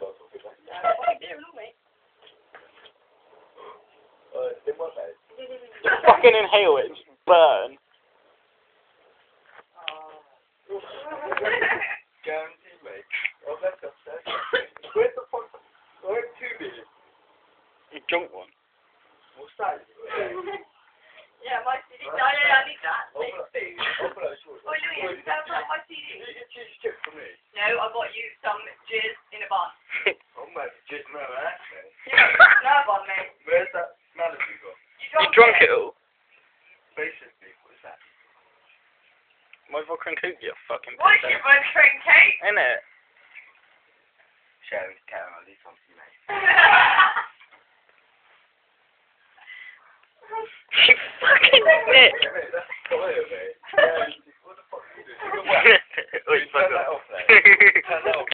fucking dear, no, mate. Uh, it was like, Fucking inhale it and just burn. guaranteed, mate. Oh, that's upset. Where's the fuck? Where's two million? You drunk one. Yeah, my CD. Yeah, yeah, I need that. Open. Open. Oh, you don't have my CD. You cheese chips for me. No, I got you some jizz in a. Oh, mate. Yeah, no bun, mate. Where's that you? You You it all. Basically, what's that? My you fucking What's your at least something, mate. You fucking bitch. Mate, that's clear, mate. Yeah, what the fuck are you doing? You got what? Oi, fuck Turn that off. off, mate. Turn that off.